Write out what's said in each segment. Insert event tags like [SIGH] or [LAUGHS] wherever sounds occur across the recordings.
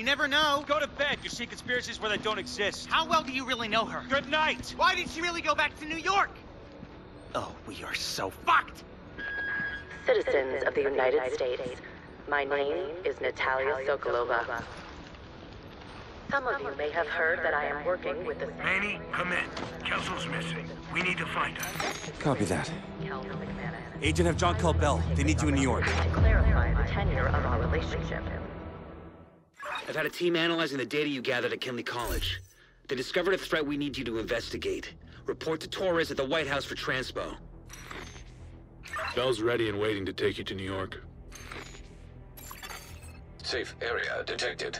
You never know. Go to bed. You see conspiracies where they don't exist. How well do you really know her? Good night. Why did she really go back to New York? Oh, we are so fucked. Citizens of the United States, my name is Natalia Sokolova. Some of you may have heard that I am working with the Manny, come in. Kelso's missing. We need to find her. Copy that. Kelso McManus Agent of John Bell. They need you in New York. to clarify the tenure of our relationship. I've had a team analyzing the data you gathered at Kenly College. They discovered a threat we need you to investigate. Report to Torres at the White House for transpo. Bell's ready and waiting to take you to New York. Safe area detected.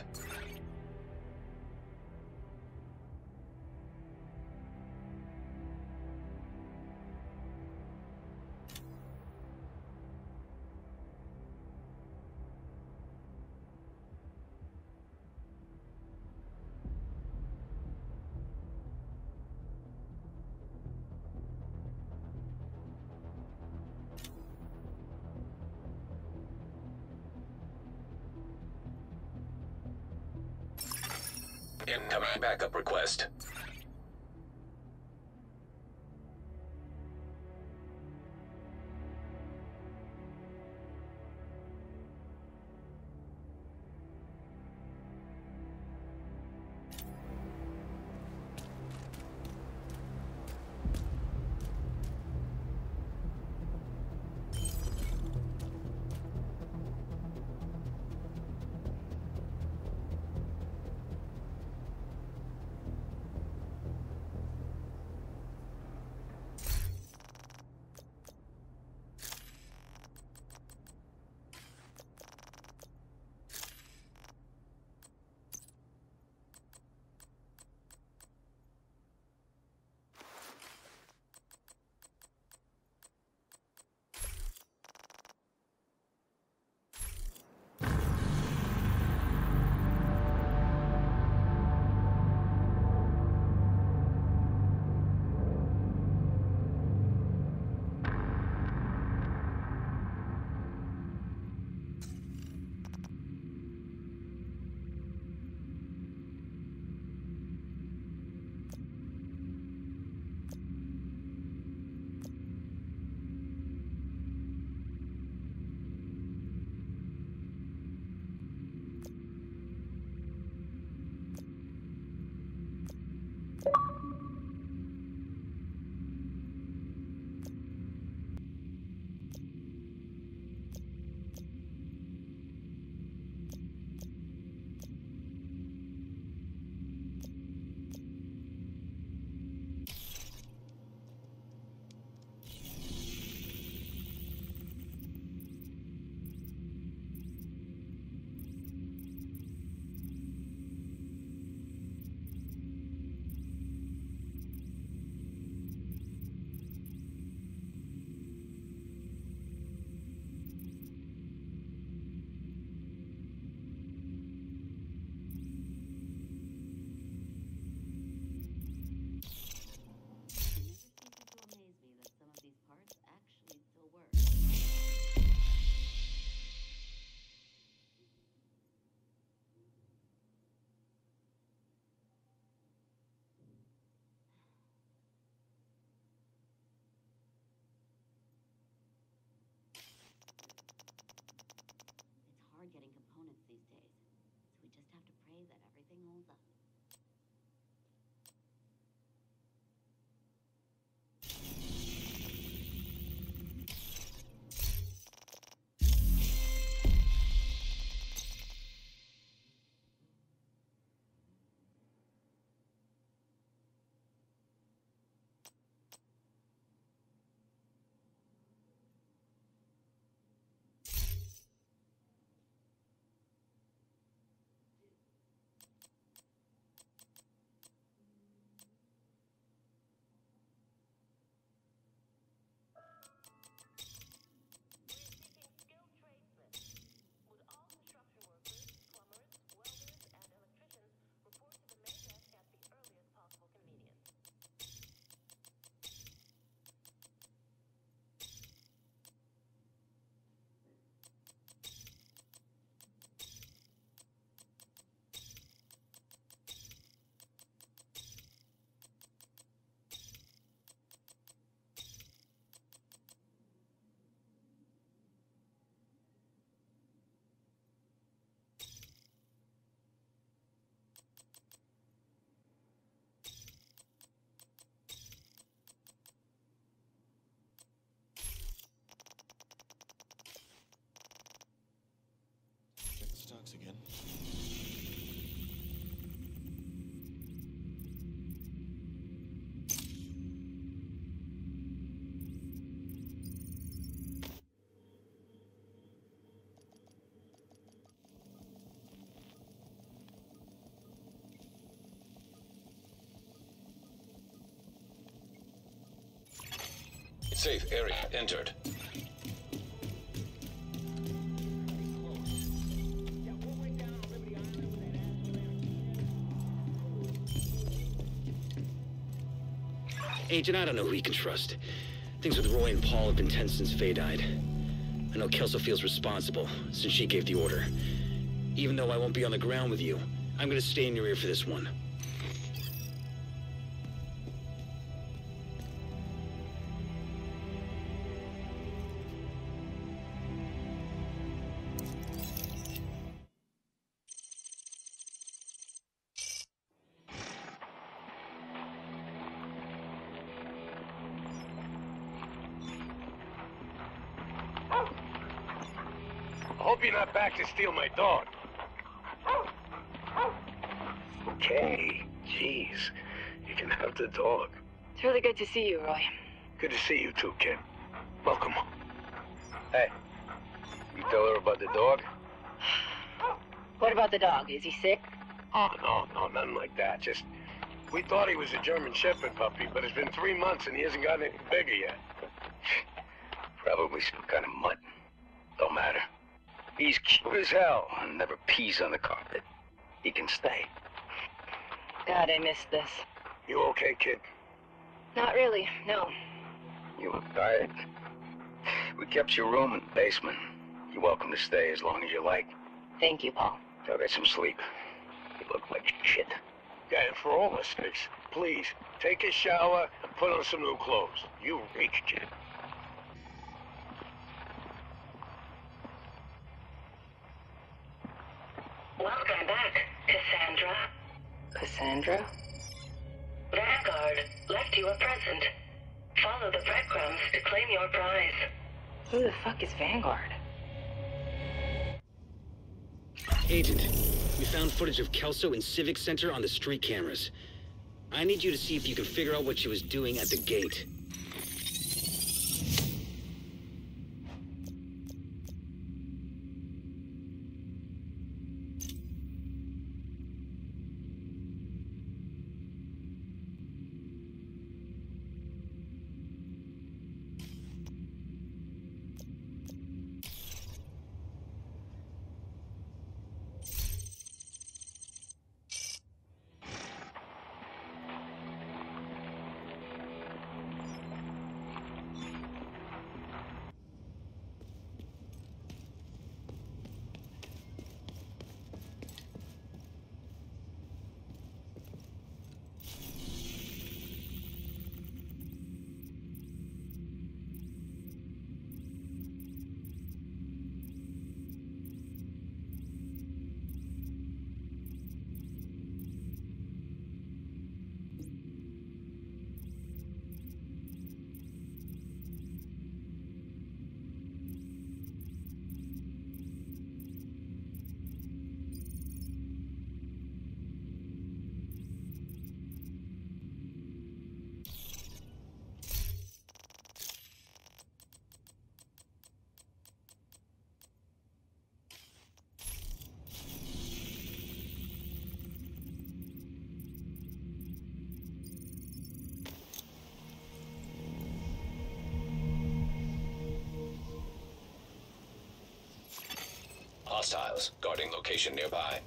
Getting these days, so we just have to pray that everything holds up. Safe area entered. Agent, I don't know who you can trust. Things with Roy and Paul have been tense since Faye died. I know Kelso feels responsible, since she gave the order. Even though I won't be on the ground with you, I'm gonna stay in your ear for this one. Steal my dog. Okay, jeez. You can have the dog. It's really good to see you, Roy. Good to see you too, Ken. Welcome. Hey, you tell her about the dog? What about the dog? Is he sick? Oh, no, no, nothing like that. Just, we thought he was a German Shepherd puppy, but it's been three months and he hasn't gotten any bigger yet. [SIGHS] Probably some kind of mutt. Don't matter. He's cute as hell and never pees on the carpet. He can stay. God, I missed this. You okay, kid? Not really, no. You look tired. We kept your room in the basement. You're welcome to stay as long as you like. Thank you, Paul. Go get some sleep. You look like shit. Yeah, and for all our sakes, please, take a shower and put on some new clothes. You reach, kid. Welcome back, Cassandra. Cassandra? Vanguard left you a present. Follow the breadcrumbs to claim your prize. Who the fuck is Vanguard? Agent, we found footage of Kelso in Civic Center on the street cameras. I need you to see if you can figure out what she was doing at the gate. Hostiles guarding location nearby.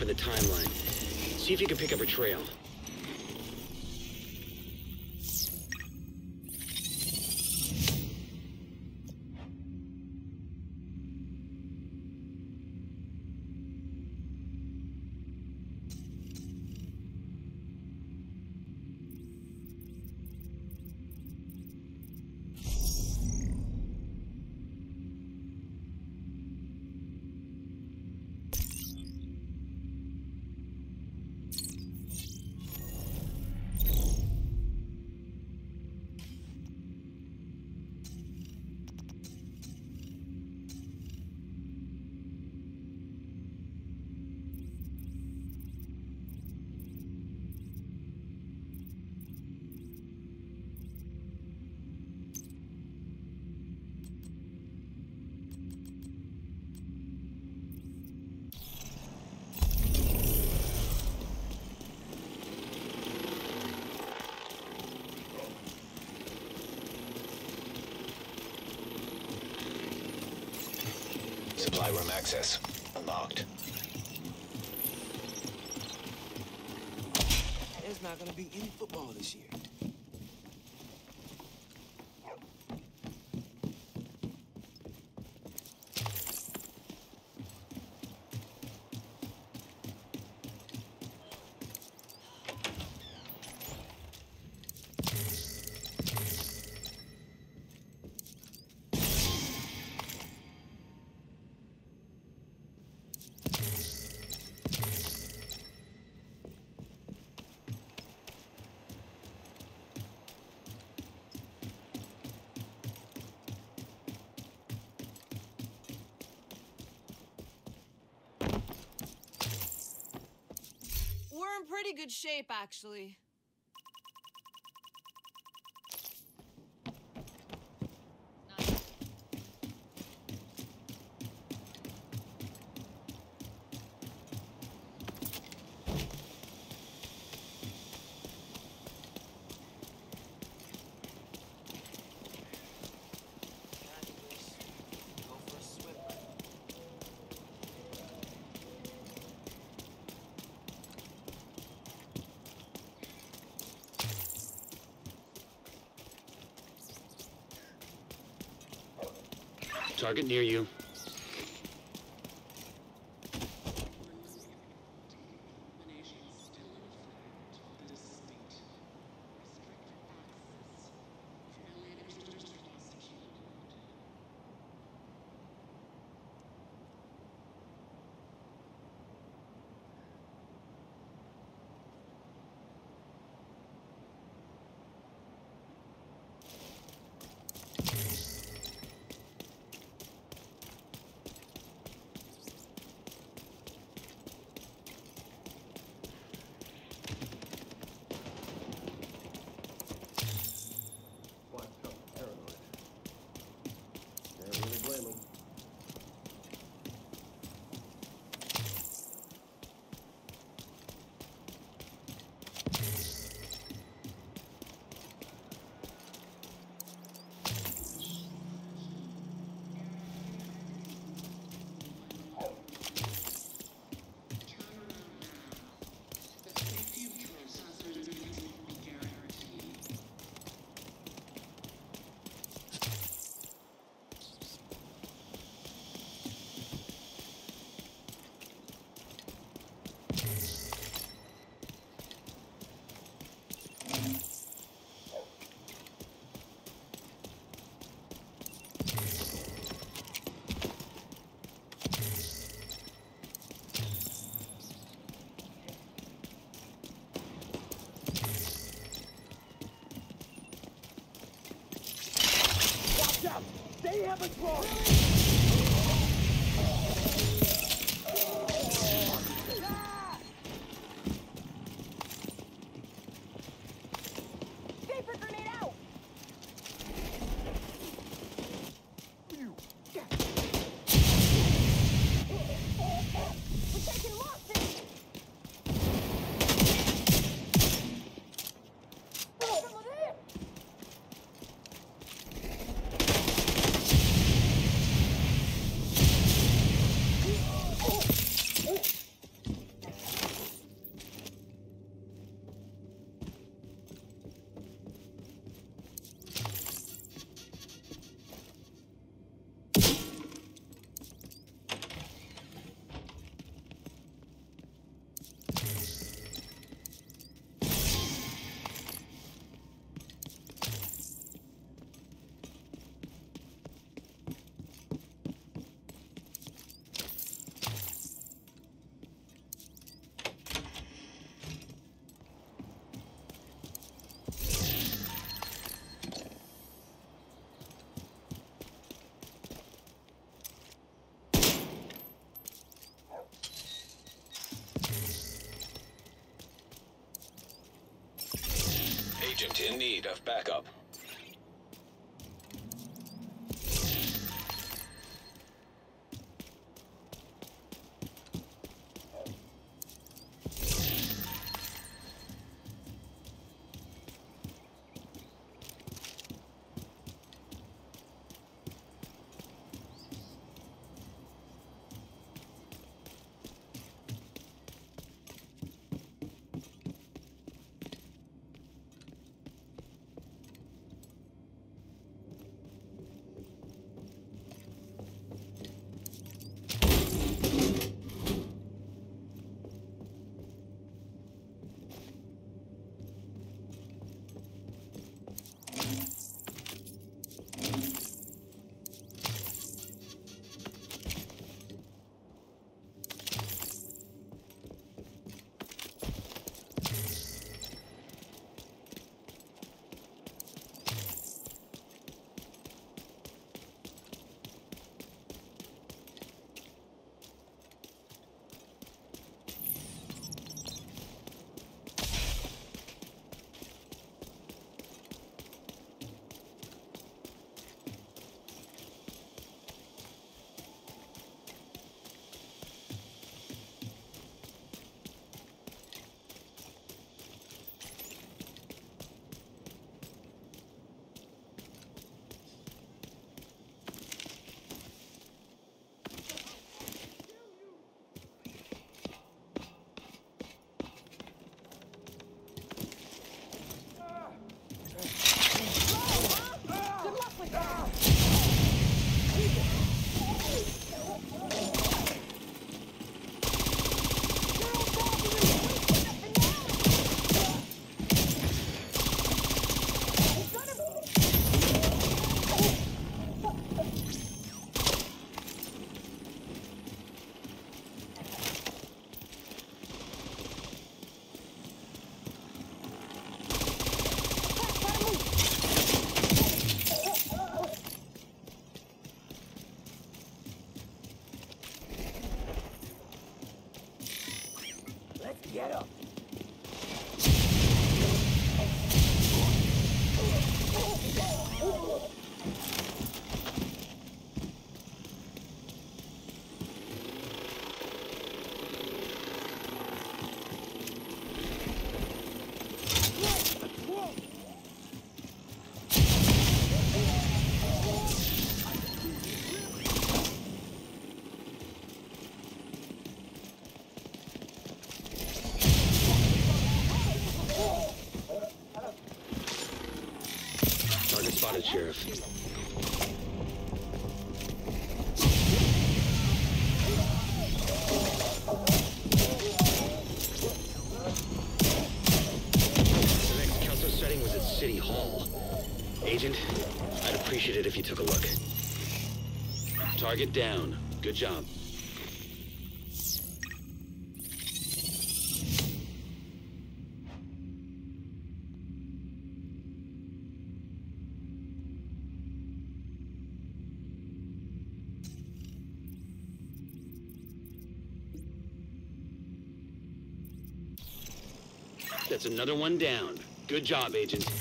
In the timeline. See if you can pick up a trail. Supply room access. Unlocked. There's not gonna be any football this year. Pretty good shape, actually. Target near you. Albatross! Unit in need of backup. Target down. Good job. That's another one down. Good job, Agent.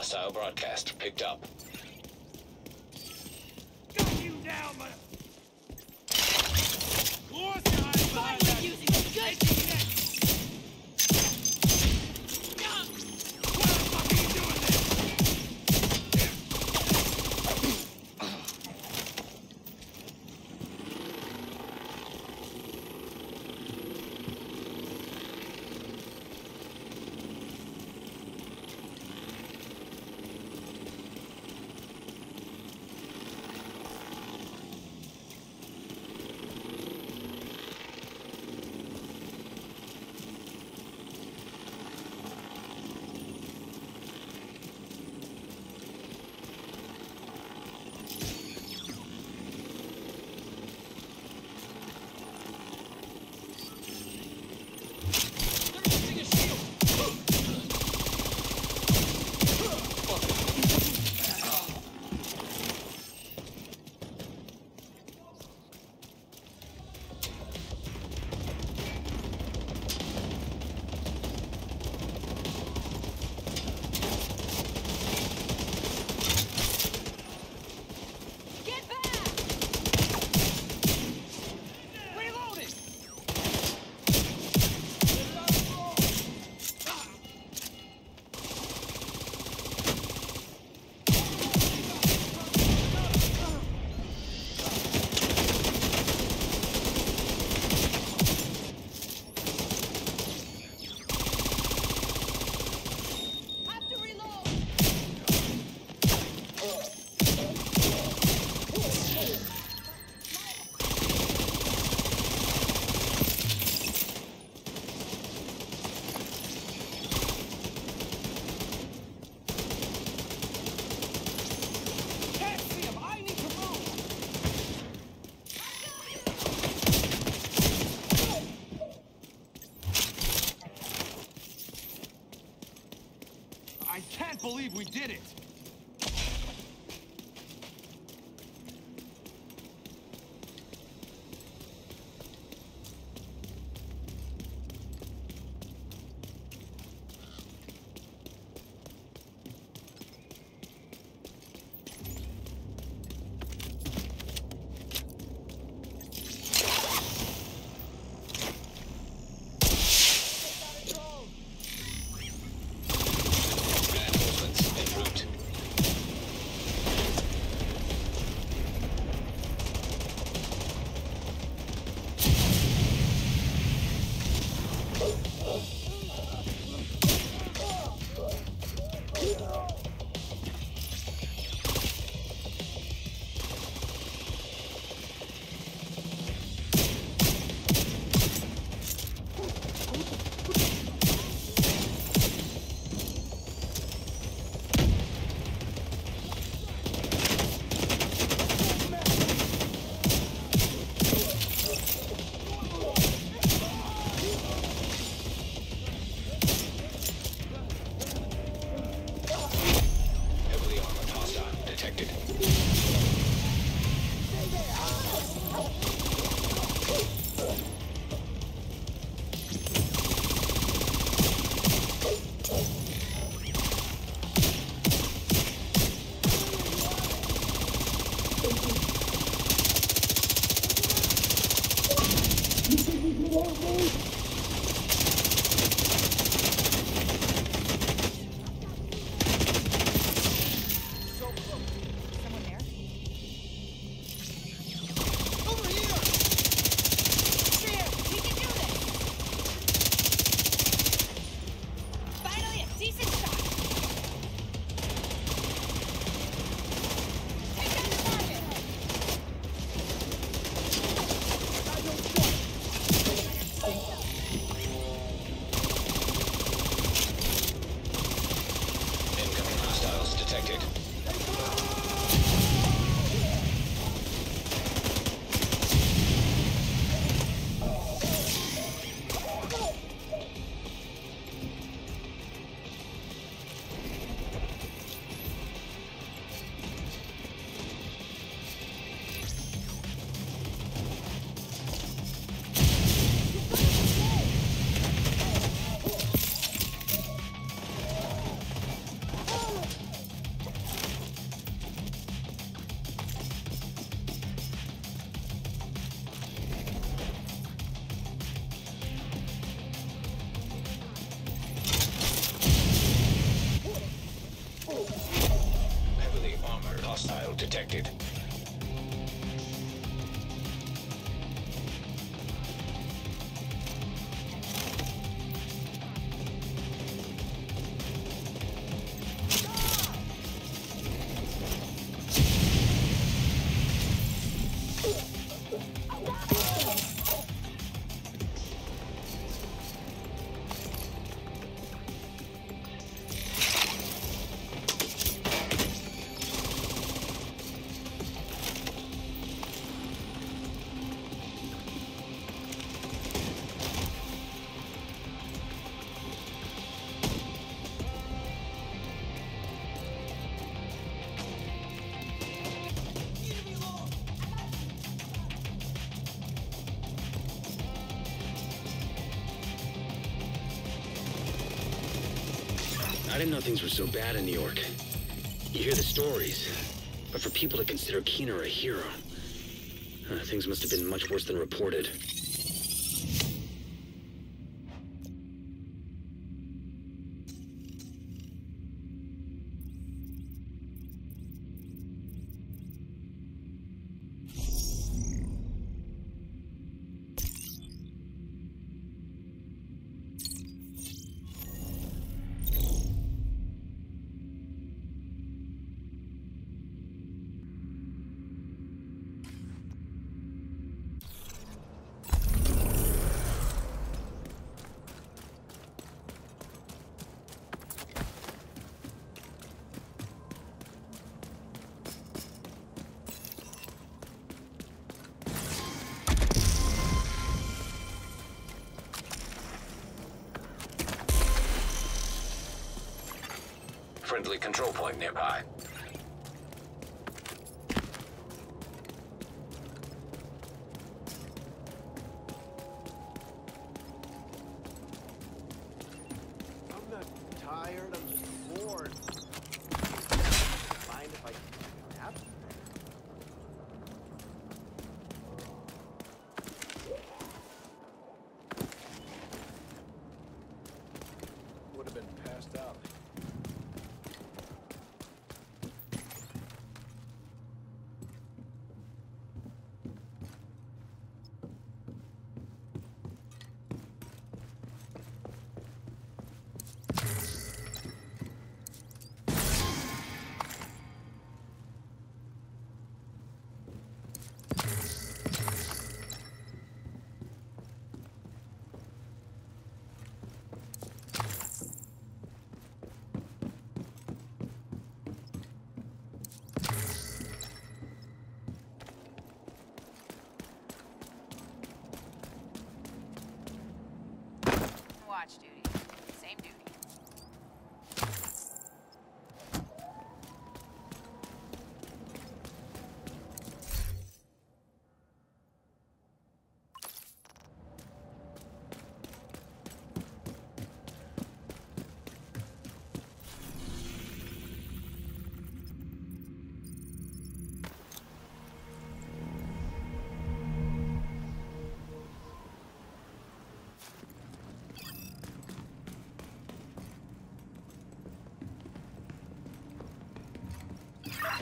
Hostile broadcast picked up. Didn't know things were so bad in New York. You hear the stories, but for people to consider Keener a hero, uh, things must have been much worse than reported. Friendly control point nearby.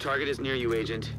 Target is near you, Agent.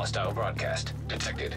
Hostile broadcast detected.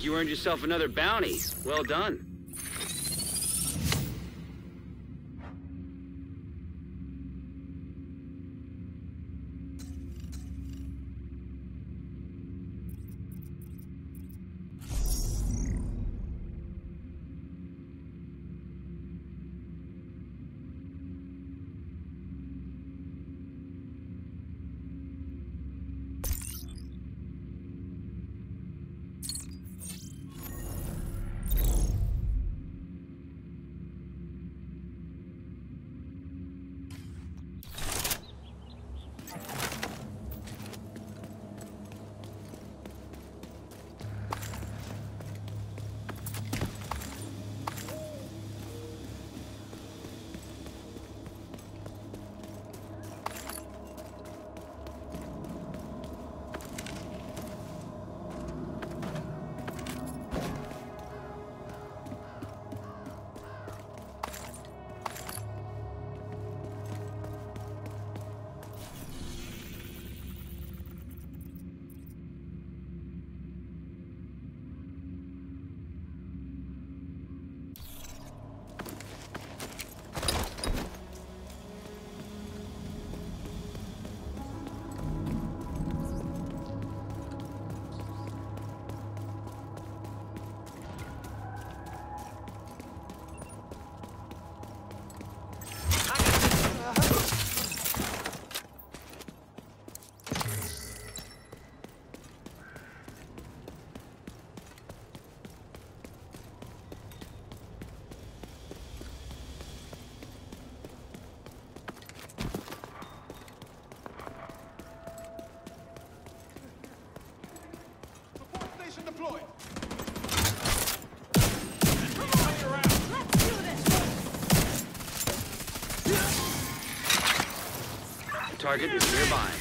like you earned yourself another bounty. Well done. Target is nearby.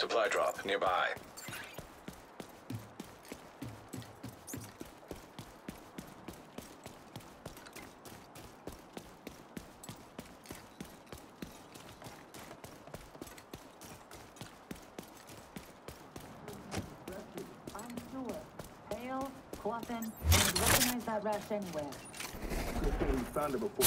Supply drop nearby. I'm sure. Pale, Coffin, and recognize that rash anywhere. we found it before.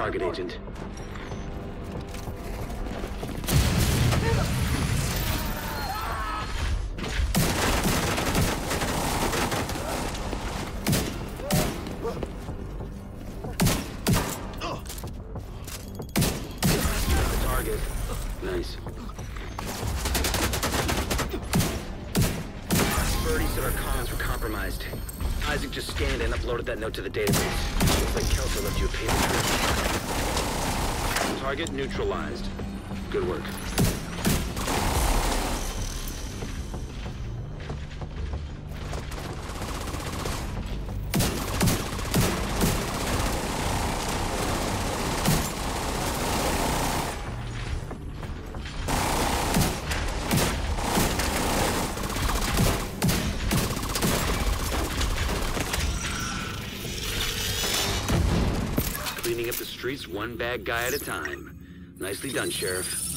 Target, Agent. Target. Nice. Birdie said our comms were compromised. ISAC just scanned and uploaded that note to the database. Looks like Kelso left you a paper. Target neutralized. Good work. One bad guy at a time. Nicely done, Sheriff.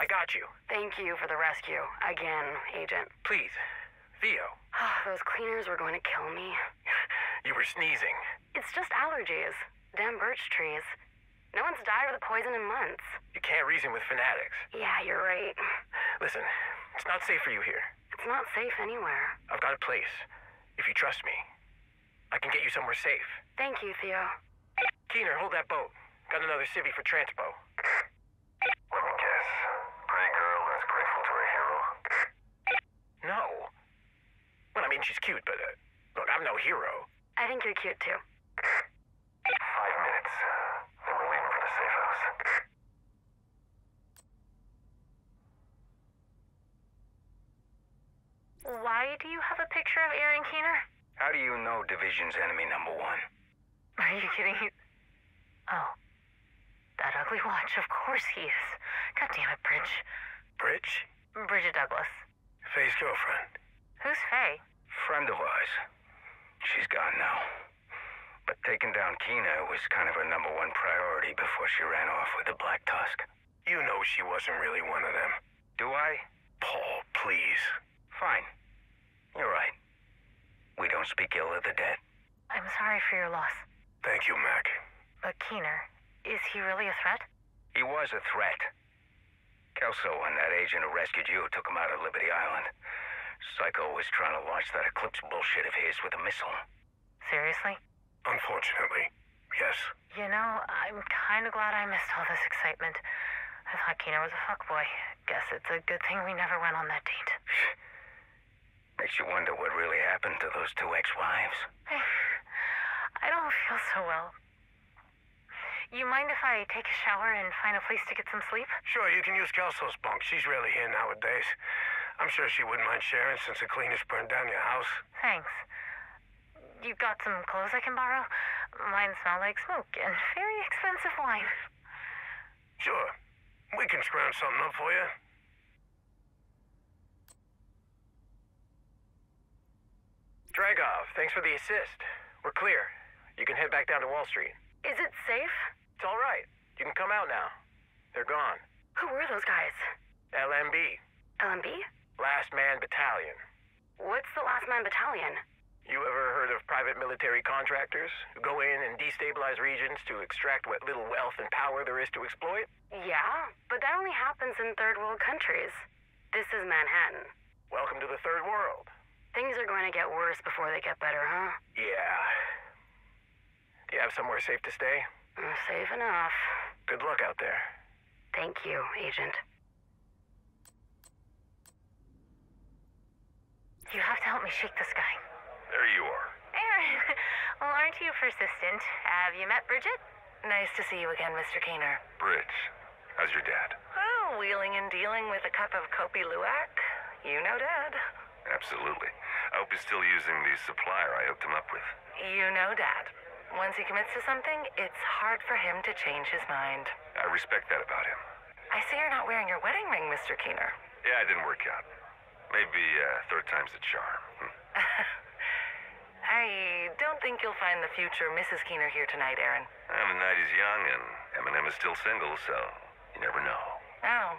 I got you. Thank you for the rescue. Again, Agent. Please. Theo, [SIGHS] Those cleaners were going to kill me. [SIGHS] you were sneezing. It's just allergies. Damn birch trees. No one's died of the poison in months. You can't reason with fanatics. Yeah, you're right. Listen, it's not safe for you here. It's not safe anywhere. I've got a place. If you trust me, I can get you somewhere safe. Thank you, Theo. Keener, hold that boat. Got another civvy for transpo. Let me guess. Pretty girl that's grateful to her hero. No. Well, I mean, she's cute, but uh, look, I'm no hero. I think you're cute too. Five minutes. Then we're leaving for the safe house. Why do you have a picture of Aaron Keener? How do you know Division's enemy number one? Are you kidding? Oh. That ugly watch. Of course he is. God damn it, Bridge. Bridge? Bridget Douglas. Faye's girlfriend. Who's Faye? Friend of ours. She's gone now. But taking down Keener was kind of her number one priority before she ran off with the Black Tusk. You know she wasn't really one of them. Do I? Paul, please. Fine. You're right. We don't speak ill of the dead. I'm sorry for your loss. Thank you, Mac. But Keener, is he really a threat? He was a threat. Kelso and that agent who rescued you took him out of Liberty Island. Psycho was trying to launch that Eclipse bullshit of his with a missile. Seriously? Unfortunately, yes. You know, I'm kind of glad I missed all this excitement. I thought Keener was a fuckboy. Guess it's a good thing we never went on that date. [SIGHS] Makes you wonder what really happened to those two ex-wives. [SIGHS] I don't feel so well. You mind if I take a shower and find a place to get some sleep? Sure, you can use Kelso's bunk. She's rarely here nowadays. I'm sure she wouldn't mind sharing since the cleaners burned down your house. Thanks. You got some clothes I can borrow? Mine smell like smoke and very expensive wine. Sure. We can scrounge something up for you. Dragov, thanks for the assist. We're clear. You can head back down to Wall Street. Is it safe? It's all right. You can come out now. They're gone. Who were those guys? LMB. LMB? Last Man Battalion. What's the Last Man Battalion? You ever heard of private military contractors who go in and destabilize regions to extract what little wealth and power there is to exploit? Yeah, but that only happens in third world countries. This is Manhattan. Welcome to the third world. Things are going to get worse before they get better, huh? Yeah. Do you have somewhere safe to stay? Safe enough. Good luck out there. Thank you, Agent. You have to help me shake this guy. There you are. Aaron! [LAUGHS] Well, aren't you persistent? Have you met Bridget? Nice to see you again, Mr. Keener. Bridge, how's your dad? Oh, wheeling and dealing with a cup of Kopi Luwak. You know Dad. Absolutely. I hope he's still using the supplier I hooked him up with. You know Dad. Once he commits to something, it's hard for him to change his mind. I respect that about him. I see you're not wearing your wedding ring, Mr. Keener. Yeah, it didn't work out. Maybe uh, third time's the charm. Hmm. [LAUGHS] I don't think you'll find the future Mrs. Keener here tonight, Aaron. Well, the night is young, and Eminem is still single, so you never know. Oh,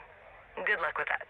good luck with that.